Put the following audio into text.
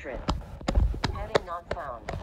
Portrait. Heading not found.